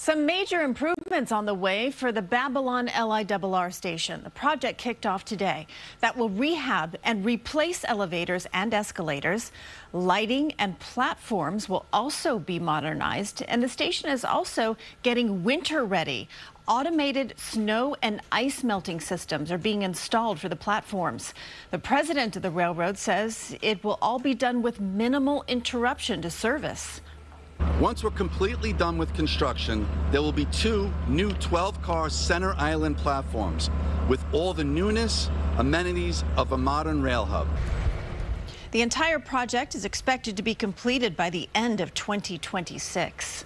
Some major improvements on the way for the Babylon LIRR station. The project kicked off today that will rehab and replace elevators and escalators. Lighting and platforms will also be modernized, and the station is also getting winter ready. Automated snow and ice melting systems are being installed for the platforms. The president of the railroad says it will all be done with minimal interruption to service. Once we're completely done with construction, there will be two new 12-car center island platforms with all the newness, amenities of a modern rail hub. The entire project is expected to be completed by the end of 2026.